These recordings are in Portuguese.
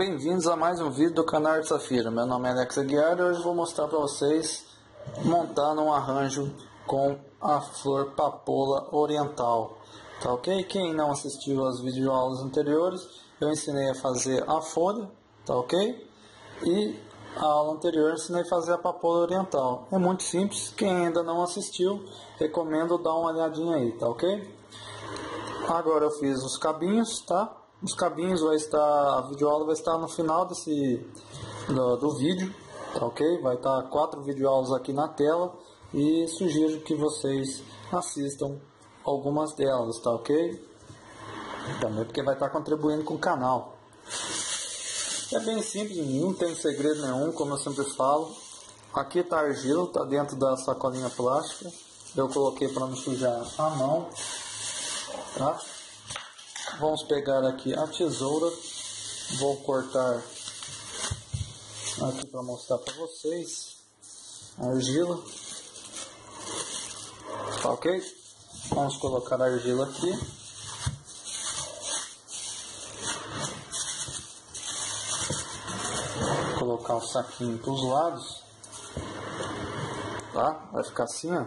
Bem-vindos a mais um vídeo do canal Arte Safira. Meu nome é Alex Aguiar e hoje vou mostrar para vocês montando um arranjo com a flor papoula oriental. Tá ok? Quem não assistiu às videoaulas anteriores, eu ensinei a fazer a folha, tá ok? E a aula anterior eu ensinei a fazer a papoula oriental. É muito simples, quem ainda não assistiu, recomendo dar uma olhadinha aí, tá ok? Agora eu fiz os cabinhos, tá? Os cabinhos vai estar, a videoaula vai estar no final desse do, do vídeo, tá ok? Vai estar quatro videoaulas aqui na tela e sugiro que vocês assistam algumas delas, tá ok? Também porque vai estar contribuindo com o canal. É bem simples, não tem segredo nenhum, como eu sempre falo. Aqui está argila, está dentro da sacolinha plástica. Eu coloquei para não sujar a mão, tá? Vamos pegar aqui a tesoura, vou cortar aqui para mostrar para vocês a argila, tá ok? Vamos colocar a argila aqui. Colocar o saquinho para os lados, tá? Vai ficar assim, ó.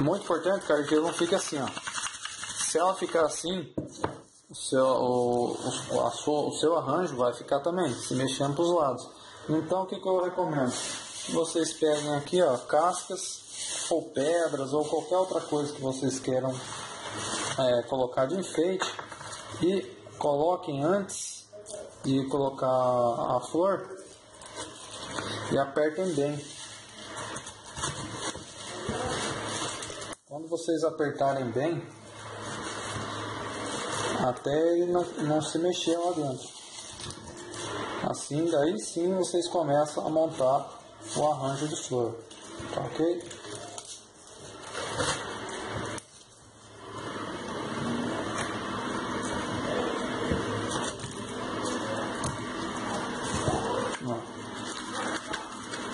Muito importante que a argila não fique assim, ó. Se ela ficar assim, o seu, o, o, sua, o seu arranjo vai ficar também se mexendo para os lados. Então o que, que eu recomendo? Vocês peguem aqui ó, cascas ou pedras ou qualquer outra coisa que vocês queiram é, colocar de enfeite e coloquem antes de colocar a flor e apertem bem. Quando vocês apertarem bem, até ele não, não se mexer lá dentro. Assim, daí sim vocês começam a montar o arranjo de flor, tá ok?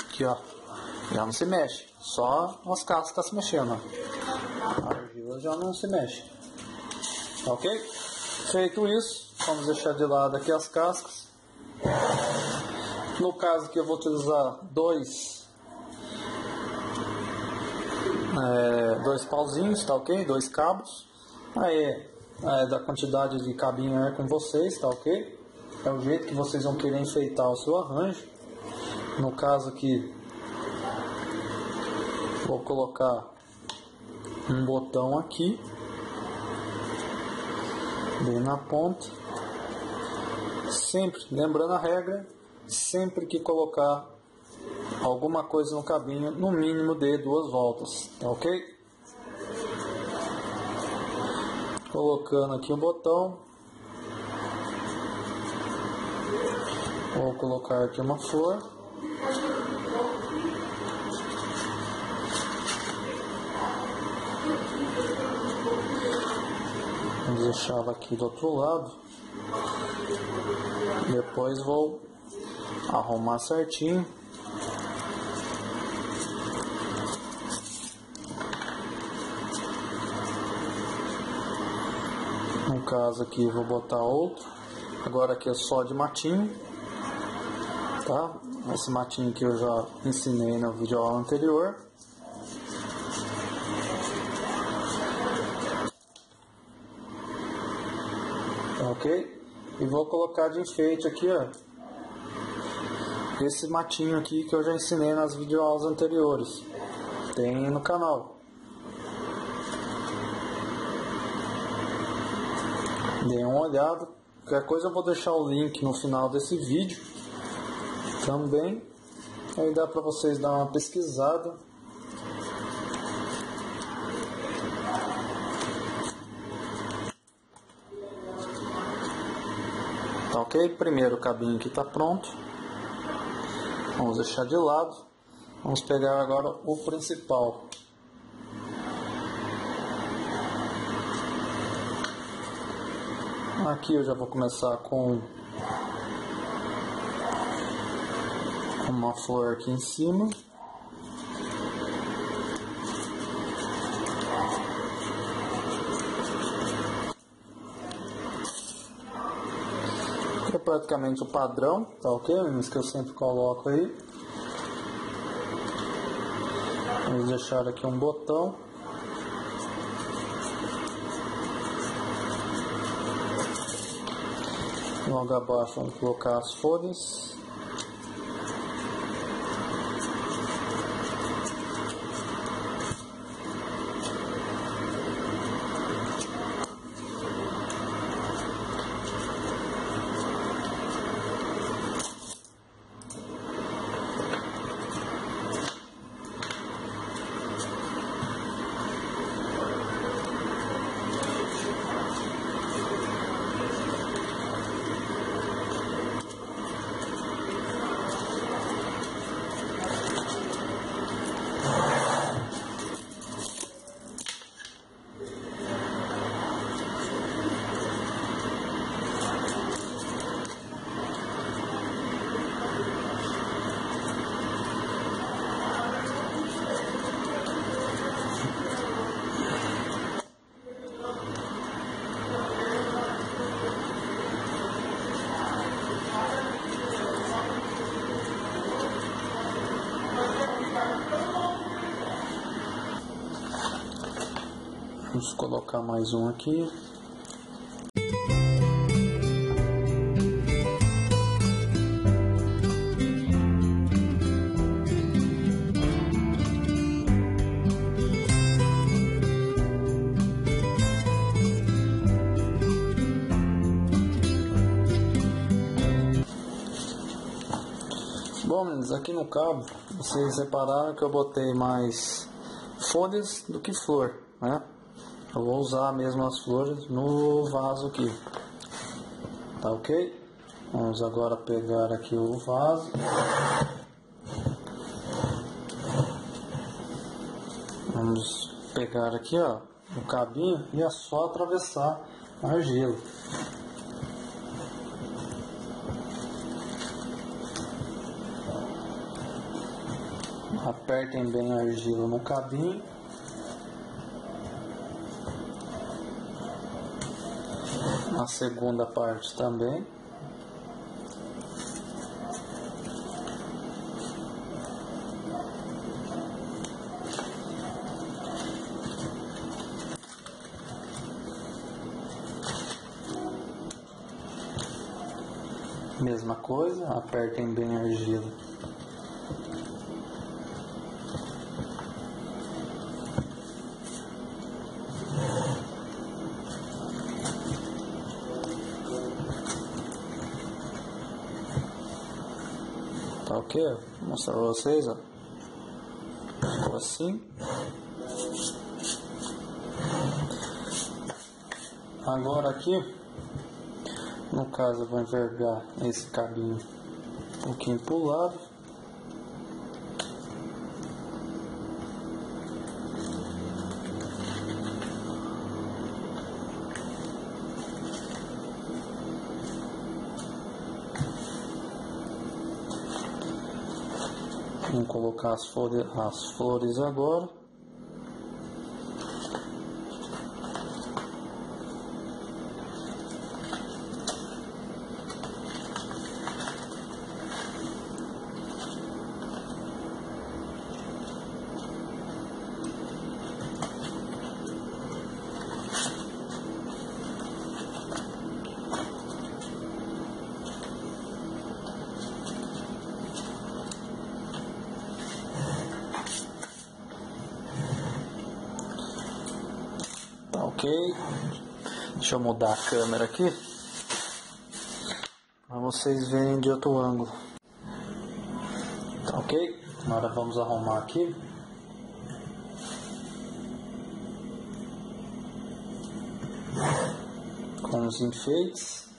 Aqui ó, já não se mexe, só as cascas se mexendo, a argila já não se mexe, tá ok? Feito isso, vamos deixar de lado aqui as cascas. No caso que eu vou utilizar dois é, dois pauzinhos, tá ok? Dois cabos. Aí é, da quantidade de cabinho é com vocês, tá ok? É o jeito que vocês vão querer enfeitar o seu arranjo. No caso aqui, vou colocar um botão aqui bem na ponta. Sempre, lembrando a regra, sempre que colocar alguma coisa no cabinho, no mínimo de duas voltas, tá ok? Colocando aqui o botão. Vou colocar aqui uma flor. Vamos deixá-la aqui do outro lado. Depois vou arrumar certinho. No caso aqui vou botar outro. Agora aqui é só de matinho. Tá? Esse matinho que eu já ensinei no vídeo anterior. Ok? E vou colocar de enfeite aqui, ó, esse matinho aqui que eu já ensinei nas videoaulas anteriores. Tem no canal. Dê uma olhada. Qualquer coisa eu vou deixar o link no final desse vídeo também. Aí dá para vocês dar uma pesquisada Ok? Primeiro cabinho aqui está pronto. Vamos deixar de lado. Vamos pegar agora o principal. Aqui eu já vou começar com uma flor aqui em cima. é praticamente o padrão, tá ok? Isso que eu sempre coloco aí. Vamos deixar aqui um botão. Logo abaixo vamos colocar as folhas. Vamos colocar mais um aqui. Bom, meninos, aqui no cabo, vocês repararam que eu botei mais folhas do que flor, né? Eu vou usar mesmo as flores no vaso aqui. Tá ok? Vamos agora pegar aqui o vaso. Vamos pegar aqui, ó, o cabinho e é só atravessar a argila. Apertem bem a argila no cabinho. Na segunda parte também. Mesma coisa, apertem bem a argila. Tá ok? Vou mostrar pra vocês, ó. Ficou assim. Agora aqui, no caso vou envergar esse cabinho um pouquinho pro lado. Vamos colocar as flores, as flores agora. Tá Deixa eu mudar a câmera aqui. Para vocês verem de outro ângulo. Tá ok? Agora vamos arrumar aqui. Com os enfeites.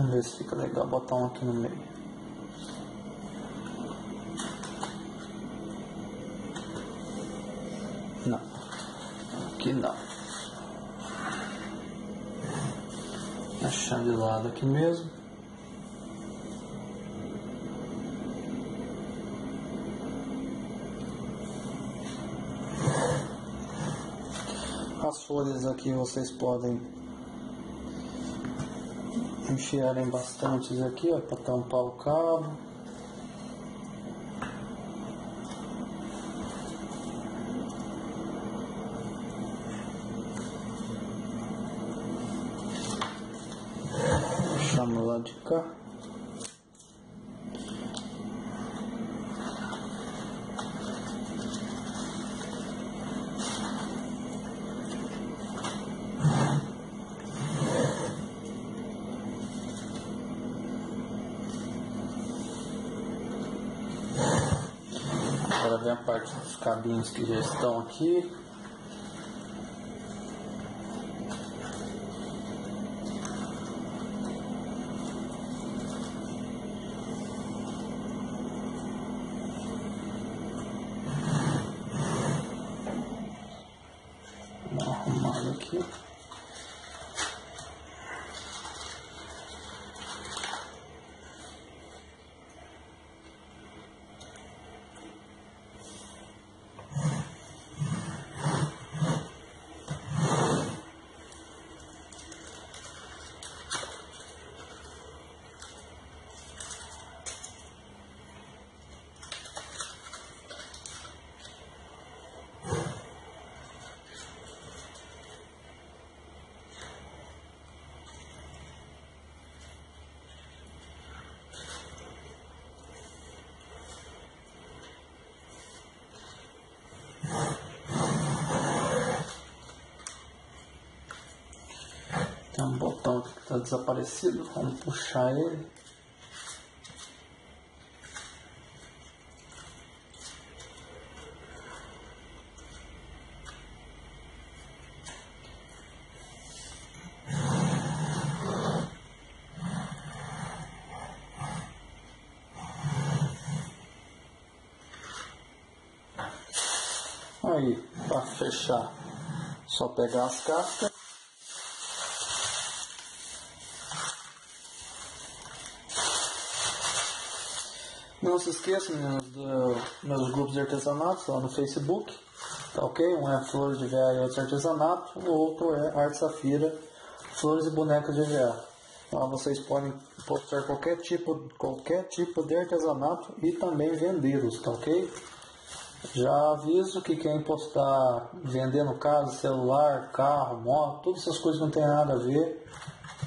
Vamos ver se fica legal botar um aqui no meio. Não, aqui não. Deixar de lado aqui mesmo. As folhas aqui vocês podem enfiarem bastante aqui para tampar o cabo. Puxamos lá de cá. A parte dos cabinhos que já estão aqui. Dá uma arrumada aqui. Tem um botão que está desaparecido, vamos puxar ele. Aí, para fechar, só pegar as cascas. Se esqueçam dos meus grupos de artesanato lá no Facebook, tá ok? Um é Flores de VA e outro é artesanato, o outro é Arte Safira, Flores e Bonecas de VA. Lá vocês podem postar qualquer tipo, qualquer tipo de artesanato e também vendê-los, tá ok? Já aviso que quem postar vendendo casa, celular, carro, moto, todas essas coisas não tem nada a ver,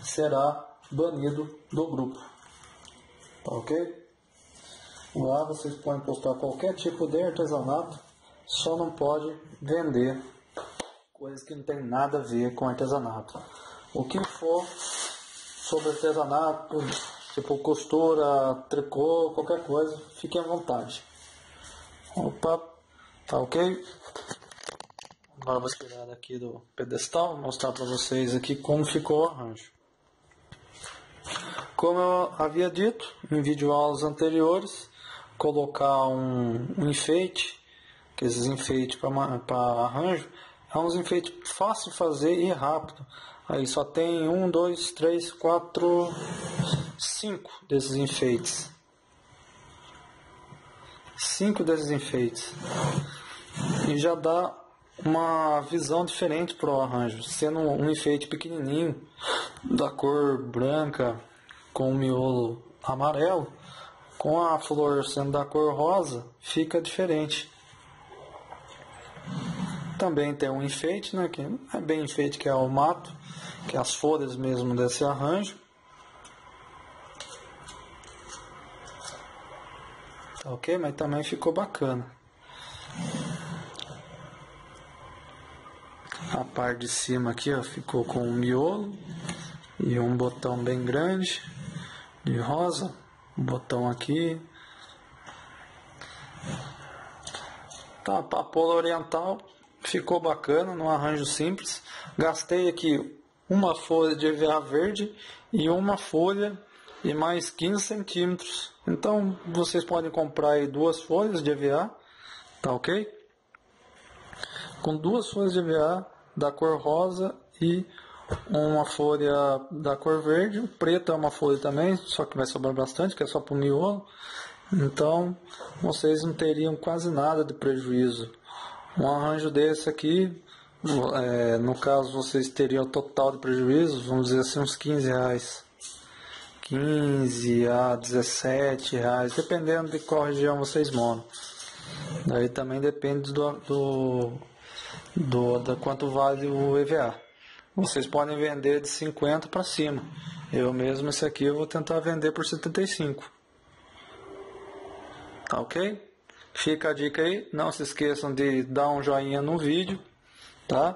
será banido do grupo. Tá ok? Lá vocês podem postar qualquer tipo de artesanato, só não pode vender coisas que não tem nada a ver com artesanato. O que for sobre artesanato, tipo costura, tricô, qualquer coisa, fiquem à vontade. Opa, tá ok? Agora vou tirar daqui do pedestal, mostrar para vocês aqui como ficou o arranjo. Como eu havia dito em vídeo aulas anteriores, colocar um, um enfeite, que esses enfeites para arranjo, é uns enfeites fácil de fazer e rápido. Aí só tem um, dois, três, quatro, cinco desses enfeites. Cinco desses enfeites. E já dá uma visão diferente para o arranjo. Sendo um enfeite pequenininho, da cor branca, com o miolo amarelo, com a flor sendo da cor rosa, fica diferente. Também tem um enfeite, né, que é bem enfeite, que é o mato, que é as folhas mesmo desse arranjo. Tá ok? Mas também ficou bacana. A parte de cima aqui ó, ficou com um miolo e um botão bem grande de rosa. Um botão aqui. Tá, papoula oriental ficou bacana, num arranjo simples. Gastei aqui uma folha de EVA verde e uma folha e mais 15 centímetros. Então vocês podem comprar aí duas folhas de EVA, tá ok? Com duas folhas de EVA da cor rosa e uma folha da cor verde. O preto é uma folha também, só que vai sobrar bastante, que é só para o miolo. Então vocês não teriam quase nada de prejuízo. Um arranjo desse aqui, é, no caso vocês teriam total de prejuízo, vamos dizer assim, uns 15 reais. 15 a 17 reais, dependendo de qual região vocês moram. Daí também depende do, do, do, do quanto vale o EVA. Vocês podem vender de 50 para cima. Eu mesmo esse aqui eu vou tentar vender por 75. Tá ok? Fica a dica aí. Não se esqueçam de dar um joinha no vídeo, tá?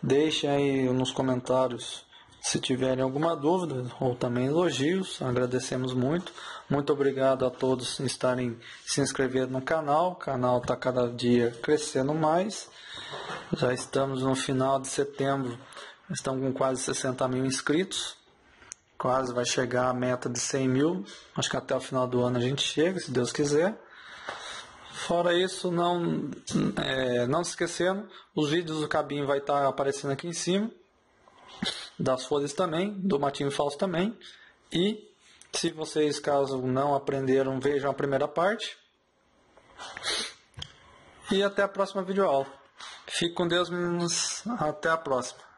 Deixem aí nos comentários se tiverem alguma dúvida ou também elogios. Agradecemos muito. Muito obrigado a todos por estarem se inscrevendo no canal. O canal está cada dia crescendo mais. Já estamos no final de setembro Estamos com quase 60 mil inscritos. Quase vai chegar a meta de 100 mil. Acho que até o final do ano a gente chega, se Deus quiser. Fora isso, não, é, não se esquecendo, os vídeos do Cabinho vai estar aparecendo aqui em cima. Das folhas também, do Matinho Falso também. E se vocês, caso não aprenderam, vejam a primeira parte. E até a próxima videoaula. Fique com Deus, meninos. Até a próxima.